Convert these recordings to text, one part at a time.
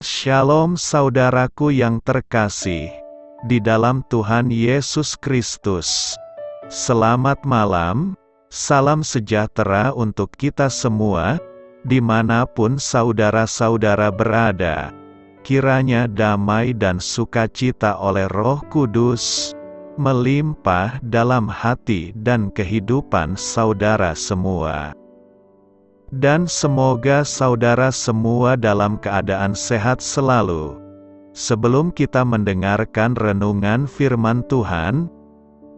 Shalom saudaraku yang terkasih, di dalam Tuhan Yesus Kristus. Selamat malam, salam sejahtera untuk kita semua, di mana pun saudara-saudara berada. Kiranya damai dan sukacita oleh roh kudus, melimpah dalam hati dan kehidupan saudara semua. Dan semoga saudara semua dalam keadaan sehat selalu. Sebelum kita mendengarkan renungan firman Tuhan,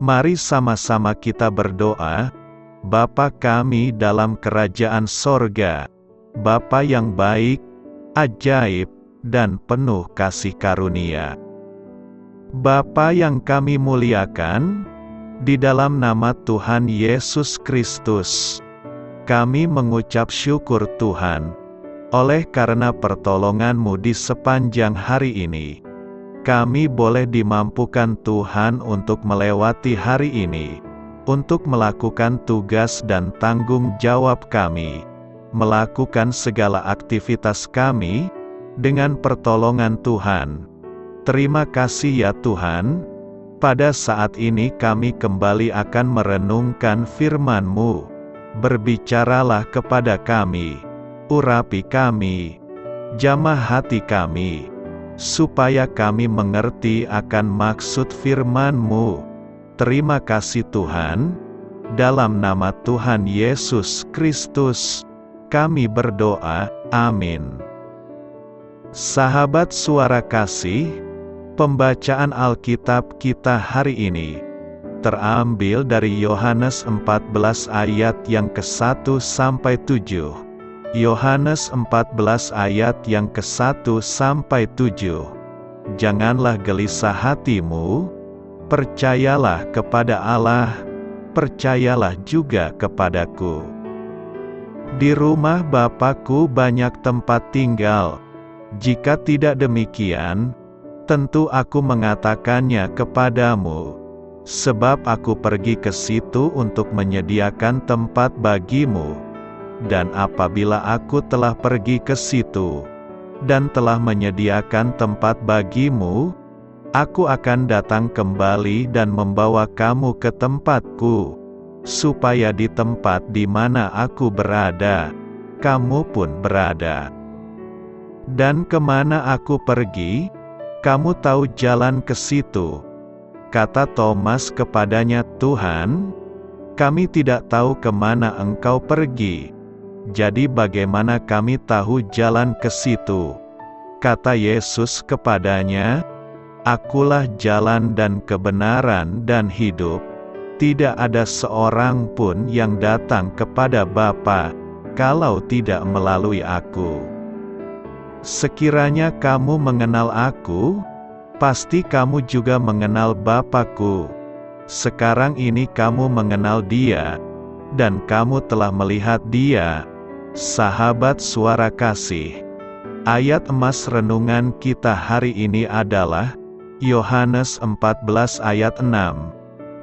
mari sama-sama kita berdoa, Bapa kami dalam kerajaan sorga, Bapa yang baik, ajaib, dan penuh kasih karunia. Bapa yang kami muliakan, di dalam nama Tuhan Yesus Kristus, kami mengucap syukur Tuhan, oleh karena pertolongan-Mu di sepanjang hari ini. Kami boleh dimampukan Tuhan untuk melewati hari ini, untuk melakukan tugas dan tanggung jawab kami, melakukan segala aktivitas kami, dengan pertolongan Tuhan. Terima kasih ya Tuhan, pada saat ini kami kembali akan merenungkan firman-Mu berbicaralah kepada kami, urapi kami, jamah hati kami, supaya kami mengerti akan maksud firman-Mu. Terima kasih Tuhan, dalam nama Tuhan Yesus Kristus, kami berdoa, amin. Sahabat suara kasih, pembacaan Alkitab kita hari ini, terambil dari Yohanes 14 ayat yang ke-1 sampai 7. Yohanes 14 ayat yang ke-1 sampai 7. Janganlah gelisah hatimu, percayalah kepada Allah, percayalah juga kepadaku. Di rumah Bapakku banyak tempat tinggal. Jika tidak demikian, tentu aku mengatakannya kepadamu Sebab aku pergi ke situ untuk menyediakan tempat bagimu. Dan apabila aku telah pergi ke situ, dan telah menyediakan tempat bagimu, aku akan datang kembali dan membawa kamu ke tempatku, supaya di tempat di mana aku berada, kamu pun berada. Dan ke mana aku pergi, kamu tahu jalan ke situ Kata Thomas kepadanya, Tuhan, kami tidak tahu ke mana engkau pergi. Jadi bagaimana kami tahu jalan ke situ? Kata Yesus kepadanya, Akulah jalan dan kebenaran dan hidup. Tidak ada seorang pun yang datang kepada Bapa, kalau tidak melalui aku. Sekiranya kamu mengenal aku, Pasti kamu juga mengenal Bapakku. Sekarang ini kamu mengenal dia, dan kamu telah melihat dia. Sahabat suara kasih. Ayat emas renungan kita hari ini adalah Yohanes 14 ayat 6.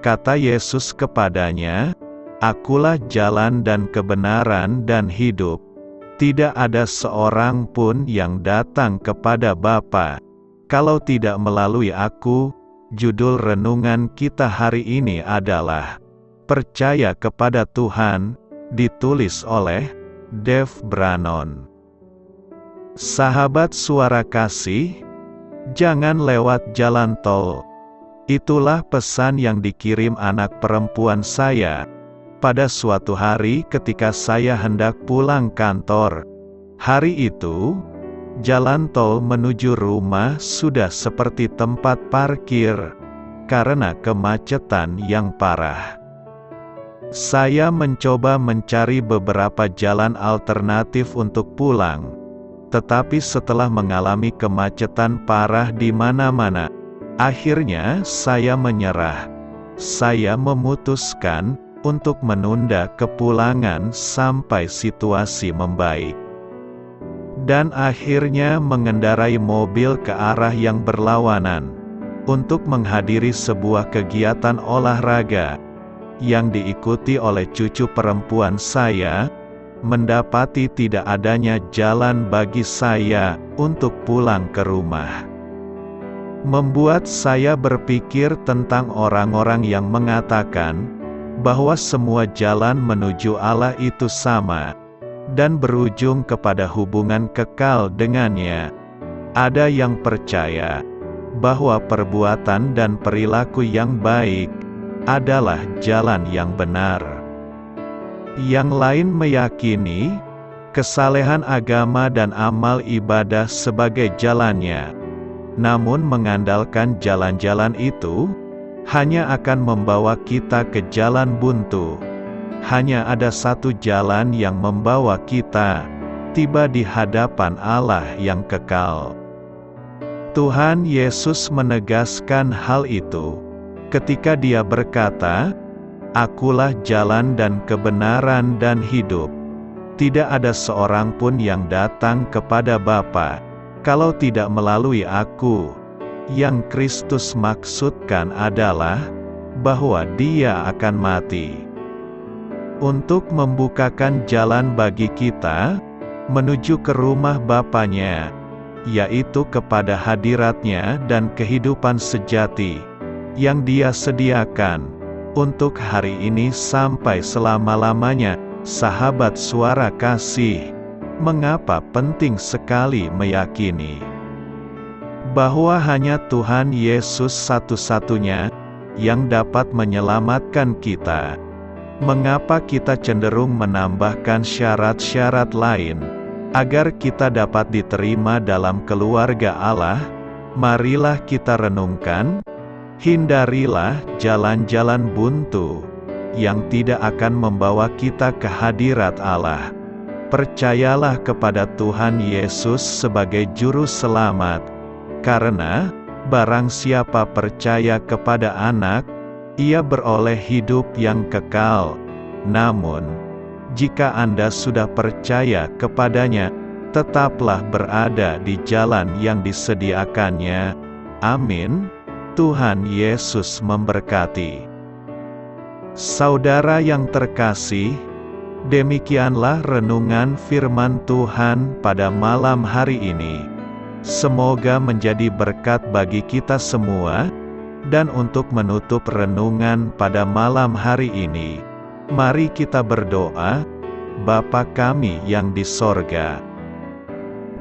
Kata Yesus kepadanya, Akulah jalan dan kebenaran dan hidup. Tidak ada seorang pun yang datang kepada Bapa kalau tidak melalui aku, judul renungan kita hari ini adalah Percaya kepada Tuhan, ditulis oleh Dev Branon. Sahabat suara kasih, jangan lewat jalan tol. Itulah pesan yang dikirim anak perempuan saya. Pada suatu hari ketika saya hendak pulang kantor. Hari itu, Jalan tol menuju rumah sudah seperti tempat parkir karena kemacetan yang parah. Saya mencoba mencari beberapa jalan alternatif untuk pulang, tetapi setelah mengalami kemacetan parah di mana-mana, akhirnya saya menyerah. Saya memutuskan untuk menunda kepulangan sampai situasi membaik dan akhirnya mengendarai mobil ke arah yang berlawanan untuk menghadiri sebuah kegiatan olahraga yang diikuti oleh cucu perempuan saya, mendapati tidak adanya jalan bagi saya untuk pulang ke rumah. Membuat saya berpikir tentang orang-orang yang mengatakan bahwa semua jalan menuju Allah itu sama dan berujung kepada hubungan kekal dengannya. Ada yang percaya bahwa perbuatan dan perilaku yang baik adalah jalan yang benar. Yang lain meyakini kesalehan agama dan amal ibadah sebagai jalannya, namun mengandalkan jalan-jalan itu hanya akan membawa kita ke jalan buntu. Hanya ada satu jalan yang membawa kita tiba di hadapan Allah yang kekal. Tuhan Yesus menegaskan hal itu ketika Dia berkata, "Akulah jalan dan kebenaran dan hidup. Tidak ada seorang pun yang datang kepada Bapa kalau tidak melalui Aku." Yang Kristus maksudkan adalah bahwa Dia akan mati untuk membukakan jalan bagi kita menuju ke rumah Bapaknya yaitu kepada hadiratnya dan kehidupan sejati, yang dia sediakan, untuk hari ini sampai selama-lamanya, sahabat suara kasih, mengapa penting sekali meyakini bahwa hanya Tuhan Yesus satu-satunya yang dapat menyelamatkan kita. Mengapa kita cenderung menambahkan syarat-syarat lain? Agar kita dapat diterima dalam keluarga Allah, marilah kita renungkan, hindarilah jalan-jalan buntu, yang tidak akan membawa kita ke hadirat Allah. Percayalah kepada Tuhan Yesus sebagai Juru Selamat, karena barang siapa percaya kepada Anak, ia beroleh hidup yang kekal. Namun, jika Anda sudah percaya kepadanya, tetaplah berada di jalan yang disediakannya. Amin. Tuhan Yesus memberkati. Saudara yang terkasih, demikianlah renungan firman Tuhan pada malam hari ini. Semoga menjadi berkat bagi kita semua, dan untuk menutup renungan pada malam hari ini, Mari kita berdoa, Bapa kami yang di sorga.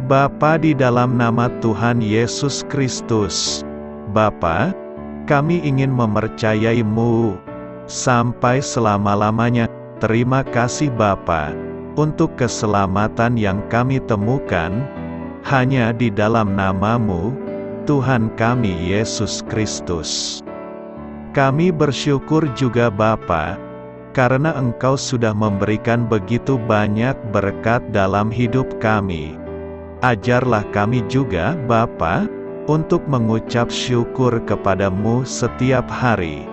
Bapa di dalam nama Tuhan Yesus Kristus, Bapa, kami ingin mempercayaimu, sampai selama-lamanya, terima kasih Bapa, untuk keselamatan yang kami temukan, hanya di dalam namamu, Tuhan kami Yesus Kristus. Kami bersyukur juga Bapa, karena Engkau sudah memberikan begitu banyak berkat dalam hidup kami. Ajarlah kami juga, Bapa, untuk mengucap syukur kepadamu setiap hari.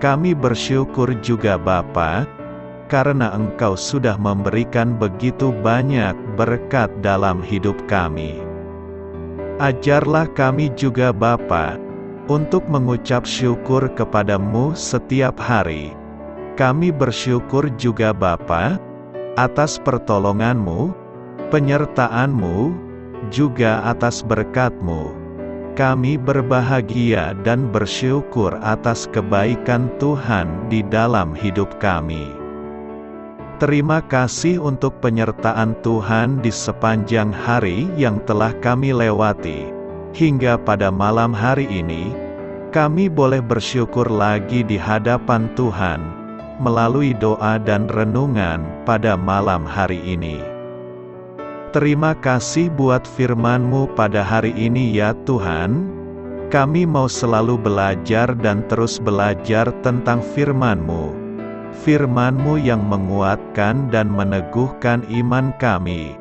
Kami bersyukur juga Bapa, karena Engkau sudah memberikan begitu banyak berkat dalam hidup kami. Ajarlah kami juga Bapa, untuk mengucap syukur kepadamu setiap hari kami bersyukur juga Bapa, atas pertolonganmu, penyertaanmu, juga atas berkatmu. Kami berbahagia dan bersyukur atas kebaikan Tuhan di dalam hidup kami. Terima kasih untuk penyertaan Tuhan di sepanjang hari yang telah kami lewati. Hingga pada malam hari ini, kami boleh bersyukur lagi di hadapan Tuhan melalui doa dan renungan pada malam hari ini. Terima kasih buat firman-Mu pada hari ini ya Tuhan. Kami mau selalu belajar dan terus belajar tentang firman-Mu. Firman-Mu yang menguatkan dan meneguhkan iman kami.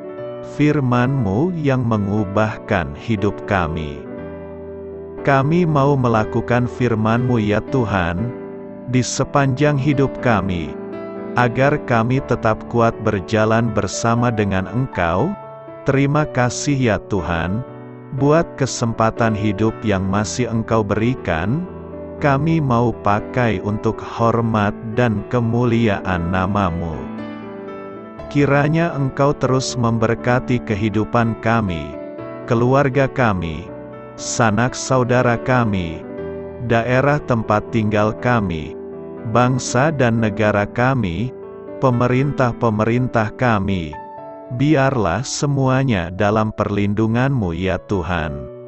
Firman-Mu yang mengubahkan hidup kami. Kami mau melakukan firman-Mu ya Tuhan, di sepanjang hidup kami, agar kami tetap kuat berjalan bersama dengan Engkau. Terima kasih ya Tuhan, buat kesempatan hidup yang masih Engkau berikan, kami mau pakai untuk hormat dan kemuliaan namamu. Kiranya Engkau terus memberkati kehidupan kami, keluarga kami, sanak saudara kami, daerah tempat tinggal kami, bangsa dan negara kami, pemerintah-pemerintah kami. Biarlah semuanya dalam perlindungan-Mu ya Tuhan.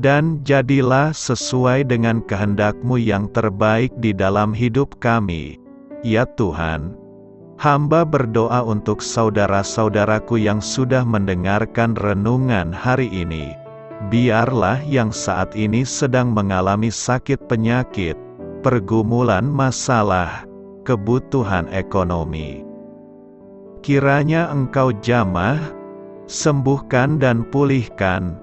Dan jadilah sesuai dengan kehendak-Mu yang terbaik di dalam hidup kami, ya Tuhan. Hamba berdoa untuk saudara-saudaraku yang sudah mendengarkan renungan hari ini. Biarlah yang saat ini sedang mengalami sakit penyakit, pergumulan masalah, kebutuhan ekonomi. Kiranya Engkau jamah, sembuhkan dan pulihkan,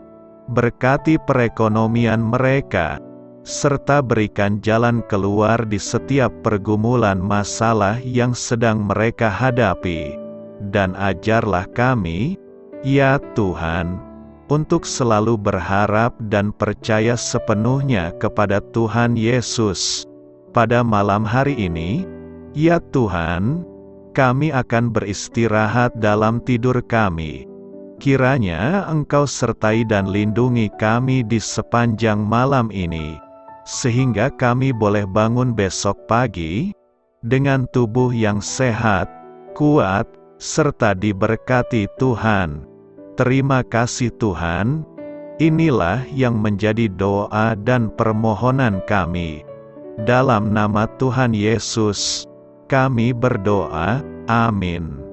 berkati perekonomian mereka, serta berikan jalan keluar di setiap pergumulan masalah yang sedang mereka hadapi. Dan ajarlah kami, ya Tuhan, untuk selalu berharap dan percaya sepenuhnya kepada Tuhan Yesus. Pada malam hari ini, ya Tuhan, kami akan beristirahat dalam tidur kami. Kiranya Engkau sertai dan lindungi kami di sepanjang malam ini sehingga kami boleh bangun besok pagi dengan tubuh yang sehat, kuat, serta diberkati Tuhan. Terima kasih Tuhan. Inilah yang menjadi doa dan permohonan kami. Dalam nama Tuhan Yesus, kami berdoa. Amin.